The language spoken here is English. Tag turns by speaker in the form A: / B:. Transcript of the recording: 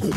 A: Please.